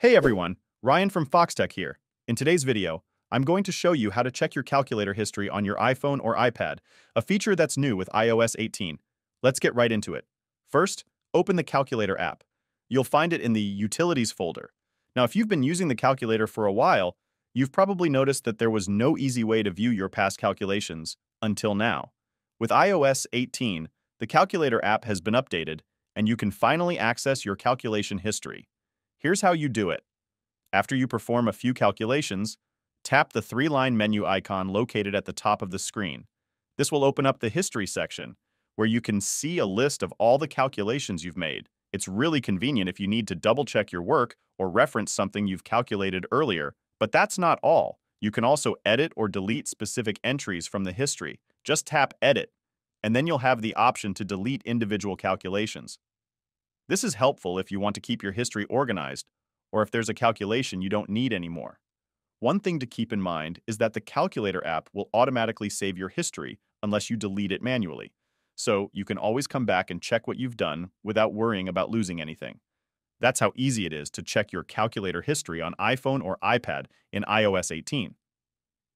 Hey everyone, Ryan from Foxtecc here. In today's video, I'm going to show you how to check your calculator history on your iPhone or iPad, a feature that's new with iOS 18. Let's get right into it. First, open the Calculator app. You'll find it in the Utilities folder. Now, if you've been using the calculator for a while, you've probably noticed that there was no easy way to view your past calculations until now. With iOS 18, the Calculator app has been updated, and you can finally access your calculation history. Here's how you do it. After you perform a few calculations, tap the three-line menu icon located at the top of the screen. This will open up the History section, where you can see a list of all the calculations you've made. It's really convenient if you need to double-check your work or reference something you've calculated earlier, but that's not all. You can also edit or delete specific entries from the history. Just tap Edit, and then you'll have the option to delete individual calculations. This is helpful if you want to keep your history organized, or if there's a calculation you don't need anymore. One thing to keep in mind is that the Calculator app will automatically save your history unless you delete it manually, so you can always come back and check what you've done without worrying about losing anything. That's how easy it is to check your calculator history on iPhone or iPad in iOS 18.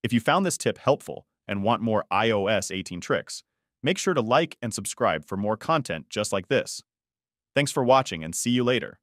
If you found this tip helpful and want more iOS 18 tricks, make sure to like and subscribe for more content just like this. Thanks for watching and see you later.